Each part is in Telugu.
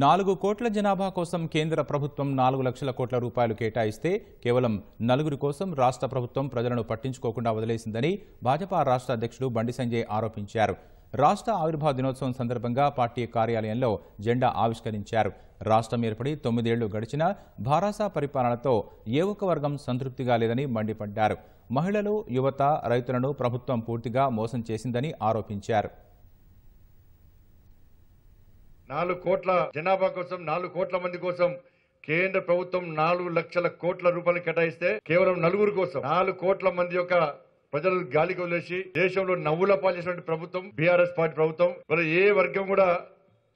నాలుగు కోట్ల జనాభా కోసం కేంద్ర ప్రభుత్వం నాలుగు లక్షల కోట్ల రూపాయలు కేటాయిస్తే కేవలం నలుగురి కోసం రాష్ట్ర ప్రభుత్వం ప్రజలను పట్టించుకోకుండా వదిలేసిందని భాజపా రాష్ట్ర అధ్యక్షుడు బండి సంజయ్ ఆరోపించారు. రాష్ట్ర ఆవిర్భావ దినోత్సవం సందర్భంగా పార్టీ కార్యాలయంలో జెండా ఆవిష్కరించారు. రాష్ట్రం ఏర్పడి తొమ్మిదేళ్ళు గడిచినా భారాసా పరిపాలనతో ఏ ఒక్క వర్గం సంతృప్తిగా లేదని మండిపడ్డారు. మహిళలు యువత రైతులను ప్రభుత్వం పూర్తిగా మోసం చేసిందని ఆరోపించారు. నాలుగు కోట్ల జనాభా కోసం నాలుగు కోట్ల మంది కోసం కేంద్ర ప్రభుత్వం నాలుగు లక్షల కోట్ల రూపాయలు కేటాయిస్తే కేవలం నలుగురు కోసం నాలుగు కోట్ల మంది యొక్క ప్రజలు గాలికి వదిలేసి దేశంలో నవ్వుల పాల్చేసినటువంటి ప్రభుత్వం బీఆర్ఎస్ పార్టీ ప్రభుత్వం మరి ఏ వర్గం కూడా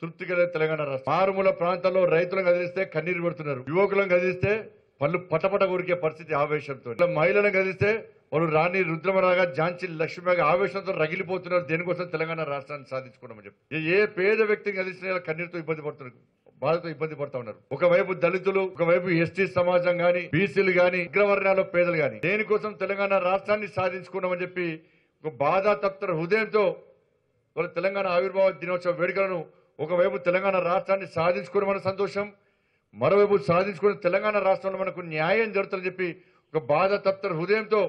తృప్తిగా తెలంగాణ రాష్ట్రం. మారుమూల ప్రాంతాల్లో రైతులను కదిలిస్తే కన్నీరు పెడుతున్నారు యువకులను కదిలిస్తే పళ్ళు పటపట ఊరికే పరిస్థితి ఆవేశంతో. మహిళను మహిళలను కదిలిస్తే వారు రాణి రుద్రమరాగా ఝాన్సీ లక్ష్మిగా ఆవేశంతో రగిలిపోతున్నారు. దేనికోసం తెలంగాణ రాష్ట్రాన్ని సాధించుకున్నామని చెప్పి. ఏ- పేద వ్యక్తిని గదిస్తే కన్నీరుతో ఇబ్బంది పడుతున్నారు. బాధతో ఇబ్బంది పడతా ఉన్నారు. ఒకవైపు దళితులు ఒకవైపు ఎస్టీ సమాజం గాని బీసీలు గాని అగ్రవర్ణాల పేదలు గాని దేనికోసం తెలంగాణ రాష్ట్రాన్ని సాధించుకున్నామని చెప్పి ఒక బాధాతప్త హృదయంతో వాళ్ళ తెలంగాణ ఆవిర్భావ దినోత్సవ వేడుకలను ఒకవైపు తెలంగాణ రాష్ట్రాన్ని సాధించుకోవడం సంతోషం మరోవైపు సాధించుకుని తెలంగాణ రాష్ట్రంలో మనకు న్యాయం జరుగుతుందని చెప్పి ఒక బాధ బాధాతప్త హృదయంతో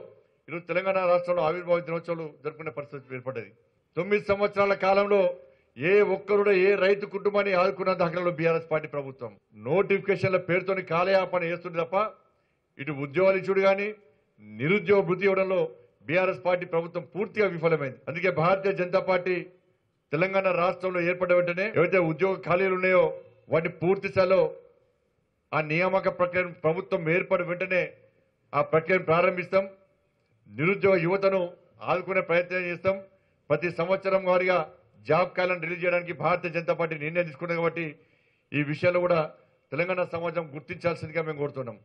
ఈరోజు తెలంగాణ రాష్ట్రంలో ఆవిర్భావ దినోత్సవాలు జరుపుకునే పరిస్థితి ఏర్పడ్డది. తొమ్మిది సంవత్సరాల కాలంలో ఏ ఒక్కరుడ ఏ రైతు కుటుంబాన్ని ఆదుకున్న దాఖలలో బీఆర్ఎస్ పార్టీ ప్రభుత్వం. నోటిఫికేషన్ల పేరుతోని కాలయాపన చేస్తుంది తప్ప ఇటు ఉద్యోగాలు ఇచ్చుడు కానీ నిరుద్యోగ వృద్ధి ఇవ్వడంలో బీఆర్ఎస్ పార్టీ ప్రభుత్వం పూర్తిగా విఫలమైంది. అందుకే భారతీయ జనతా పార్టీ తెలంగాణ రాష్ట్రంలో ఏర్పడ్డ వెంటనే ఏవైతే ఉద్యోగ ఖాళీలు ఉన్నాయో వాటిని పూర్తి స్థాయిలో ఆ నియామక ప్రక్రియను ప్రభుత్వం ఏర్పడిన వెంటనే ఆ ప్రక్రియను ప్రారంభిస్తాం. నిరుద్యోగ యువతను ఆదుకునే ప్రయత్నం చేస్తాం. ప్రతి సంవత్సరం వారిగా జాబ్ క్యాలెండర్ రిలీజ్ చేయడానికి భారతీయ జనతా పార్టీ నిర్ణయం తీసుకున్నది కాబట్టి ఈ విషయాలు కూడా తెలంగాణ సమాజం గుర్తించాల్సిందిగా మేము కోరుతున్నాం.